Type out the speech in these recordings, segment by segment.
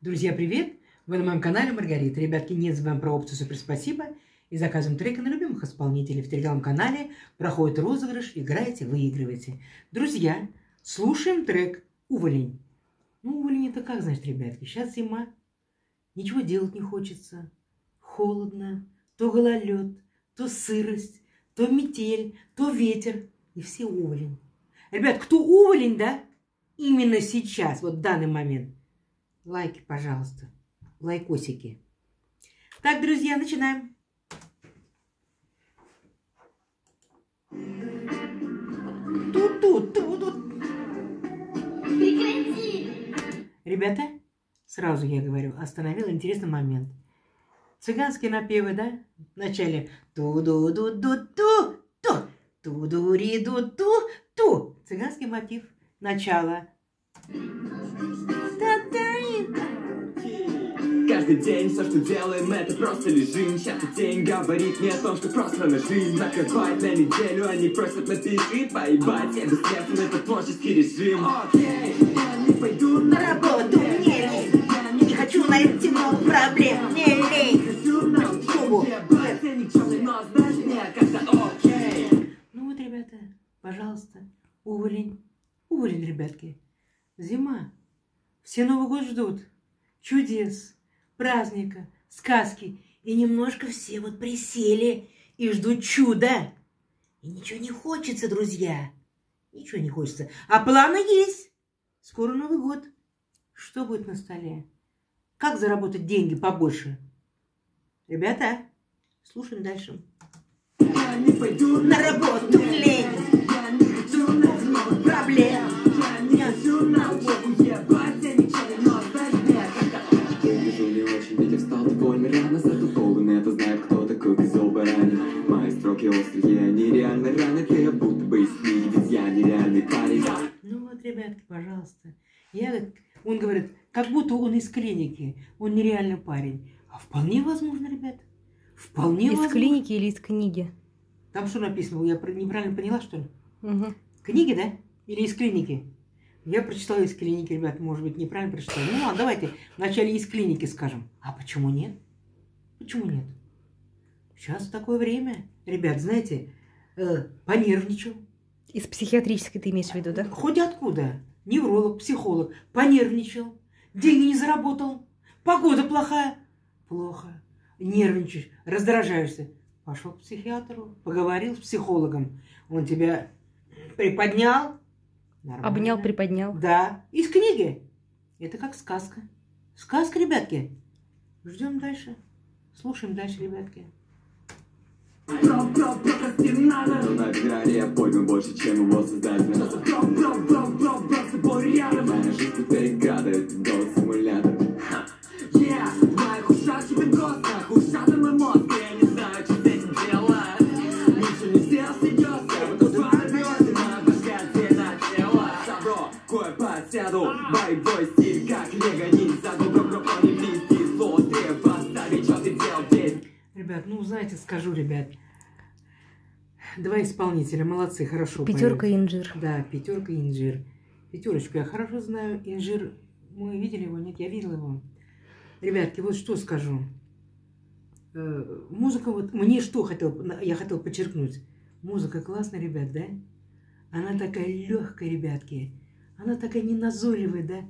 Друзья, привет! Вы на моем канале Маргарита. Ребятки, не забываем про опцию «Супер спасибо» и заказываем треки на любимых исполнителей. В телеграм-канале проходит розыгрыш, играете, выигрываете. Друзья, слушаем трек «Уволень». Ну, уволень это как, значит, ребятки? Сейчас зима, ничего делать не хочется, холодно, то гололед, то сырость, то метель, то ветер, и все уволень. Ребят, кто уволень, да? Именно сейчас, вот в данный момент. Лайки, пожалуйста. Лайкосики. Так, друзья, начинаем. Тут-тут. Прекрати! Ребята, сразу я говорю, остановил интересный момент. Цыганские напевы, да? В начале ту-ду-ду-ду-ту, ту, ту-ду-ри-ду-ту, Цыганский мотив. Начало. Каждый день все, что делаем, это просто лежим Сейчас день говорит мне о том, что просто на жизнь Накрывает на неделю, они просят напиши Поебать, я бессмертен, это творческий режим Окей, я не пойду на работу, мне лень. Не хочу найти много проблем, мне лень. Хочу на учебу, ебать, я никчемный, но знаешь, мне как-то окей Ну вот, ребята, пожалуйста, уволень. Уволень, ребятки. Зима. Все Новый год ждут. Чудес, праздника, сказки. И немножко все вот присели и ждут чуда. И ничего не хочется, друзья. Ничего не хочется. А планы есть. Скоро Новый год. Что будет на столе? Как заработать деньги побольше? Ребята, слушаем дальше. Я не На работу Мои строки острые, они реально ранят Я будто бы из книги, ведь я нереальный парень Ну вот, ребятки, пожалуйста. Я, он говорит, как будто он из клиники, он нереальный парень. А вполне возможно, ребят. Вполне Из возможно. клиники или из книги? Там что написано? Я неправильно поняла, что ли? Мгм. Книги, да? Или из клиники? Я прочитала из клиники, ребят, может быть, неправильно прочитала. Ну ладно, давайте вначале из клиники скажем. А почему нет? Почему нет? Сейчас такое время. Ребят, знаете, э, понервничал. Из психиатрической ты имеешь в виду, да? Хоть откуда. Невролог, психолог. Понервничал. Деньги не заработал. Погода плохая. Плохо. Нервничаешь, раздражаешься. Пошел к психиатру, поговорил с психологом. Он тебя приподнял. Нормально. Обнял, приподнял. Да. Из книги. Это как сказка. Сказка, ребятки. Ждем дальше. Слушаем дальше, ребятки. Про-про-прокрастинатор Но на грани я пойму больше, чем его создатель Про-про-про-про-про с тобой рядом Моя жизнь переграда, это голос симулятор знаете, скажу, ребят. Два исполнителя, молодцы, хорошо. Пятерка поют. инжир. Да, пятерка инжир. Пятерочку я хорошо знаю. Инжир, мы видели его? Нет, я видела его. Ребятки, вот что скажу. Э, Музыка, вот мне что хотел, я хотел подчеркнуть. Музыка классная, ребят, да? Она такая легкая, ребятки. Она такая неназойливая, да?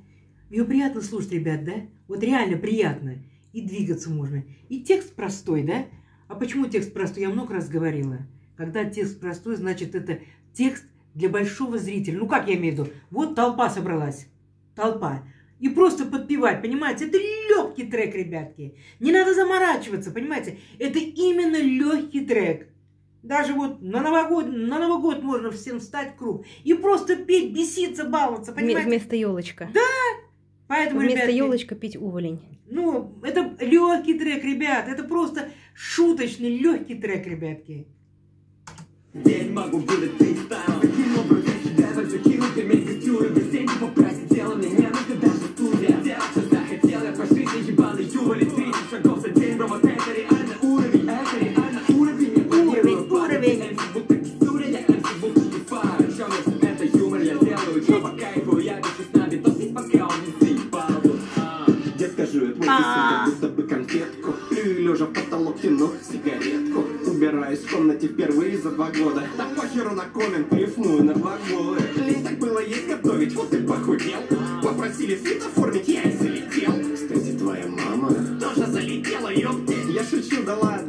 Ее приятно слушать, ребят, да? Вот реально приятно. И двигаться можно. И текст простой, да? А почему текст простой? Я много раз говорила. Когда текст простой, значит, это текст для большого зрителя. Ну, как я имею в виду? Вот толпа собралась. Толпа. И просто подпевать, понимаете? Это легкий трек, ребятки. Не надо заморачиваться, понимаете? Это именно легкий трек. Даже вот на Новый год, на Новый год можно всем встать в круг и просто петь, беситься, баловаться, понимаете? Вместо елочка. Поэтому, Вместо ребятки, елочка пить уволень. ну, это легкий трек, ребят. Это просто шуточный, легкий трек, ребятки. День могу выдать года Да похеру на коммент, рифмую на глаголы Лень так было есть готовить, вот и похудел. Попросили свет оформить, я и залетел. Кстати, твоя мама тоже залетела, ёпты Я шучу, да ладно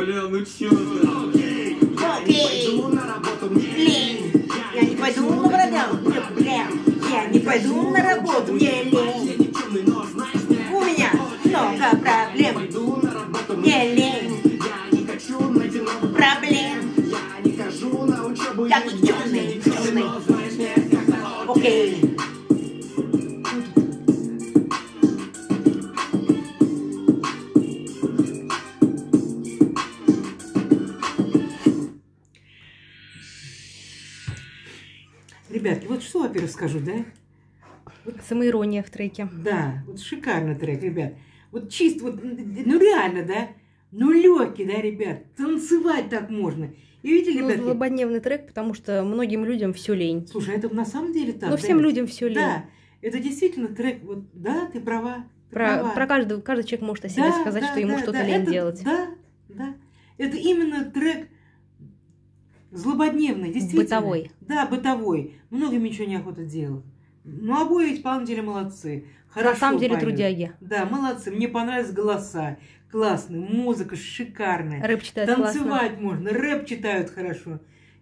Бля, ну чё я не пойду на мне Лень. Я не пойду на работу. Мне лень. Вот что, во-первых, скажу, да? Самоирония в треке. Да, вот шикарный трек, ребят. Вот чисто, вот, ну реально, да? Ну легкий, да, ребят? Танцевать так можно. И видите, Ну, ребятки, злободневный трек, потому что многим людям все лень. слушай, это на самом деле так. Но да, всем ведь? людям все лень. Да, это действительно трек, вот, да, ты права. ты Про, права. про каждого, каждый человек может о себе Да, сказать, да, что ему да, что-то да, лень это- делать. Да, да. Это именно трек злободневный, действительно. Бытовой. Да, бытовой. Многим ничего не охота делать. Ну, обои исполнители молодцы. Хорошо На самом деле поют. трудяги. Да, молодцы. Мне понравились голоса. Классные, музыка шикарная. Рэп читают классно. Танцевать можно, рэп читают хорошо.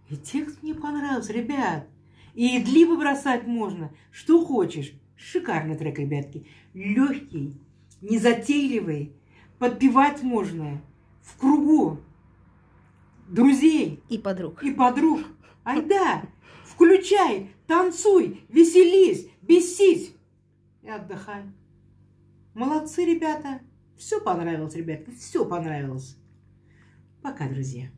И текст мне понравился, ребят. И длибо бросать можно. Что хочешь. Шикарный трек, ребятки. Легкий, незатейливый. Подпевать можно. В кругу. Друзей И подруг. и подруг. Айда, включай, танцуй, веселись, бесись и отдыхай. Молодцы, ребята. Все понравилось, ребятки, все понравилось. Пока, друзья.